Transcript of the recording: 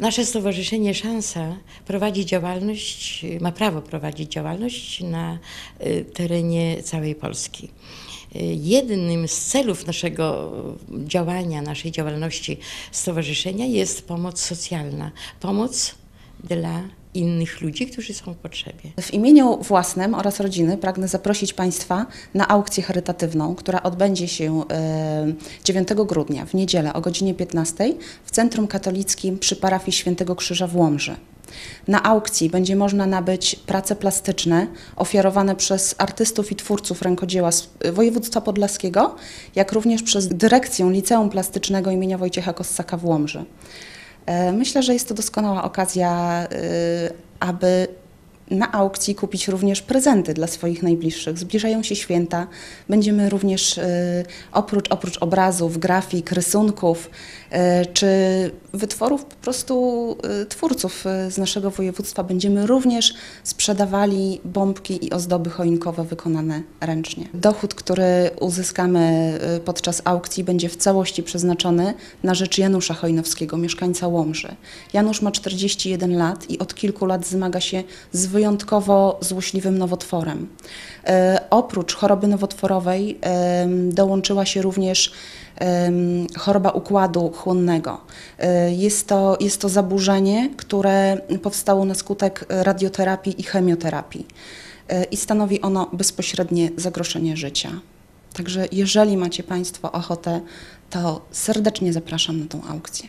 Nasze Stowarzyszenie Szansa prowadzi działalność, ma prawo prowadzić działalność na y, terenie całej Polski. Y, Jednym z celów naszego działania, naszej działalności stowarzyszenia jest pomoc socjalna, pomoc dla innych ludzi, którzy są w potrzebie. W imieniu własnym oraz rodziny pragnę zaprosić Państwa na aukcję charytatywną, która odbędzie się e, 9 grudnia w niedzielę o godzinie 15 w Centrum Katolickim przy parafii Świętego Krzyża w Łomży. Na aukcji będzie można nabyć prace plastyczne ofiarowane przez artystów i twórców rękodzieła z województwa podlaskiego, jak również przez dyrekcję Liceum Plastycznego imienia Wojciecha Kossaka w Łomży. E, Myślę, że jest to doskonała okazja, y, aby na aukcji kupić również prezenty dla swoich najbliższych. Zbliżają się święta. Będziemy również y, oprócz, oprócz obrazów, grafik, rysunków y, czy wytworów po prostu y, twórców z naszego województwa będziemy również sprzedawali bombki i ozdoby choinkowe wykonane ręcznie. Dochód, który uzyskamy podczas aukcji będzie w całości przeznaczony na rzecz Janusza Chojnowskiego, mieszkańca Łomży. Janusz ma 41 lat i od kilku lat zmaga się z wyjątkowo złośliwym nowotworem. E, oprócz choroby nowotworowej em, dołączyła się również em, choroba układu chłonnego. E, Jest to, jest to zaburzenie, które powstało na skutek radioterapii i chemioterapii E, i stanowi ono bezpośrednie zagrożenie życia. Także jeżeli macie Państwo ochotę, to serdecznie zapraszam na tą aukcję.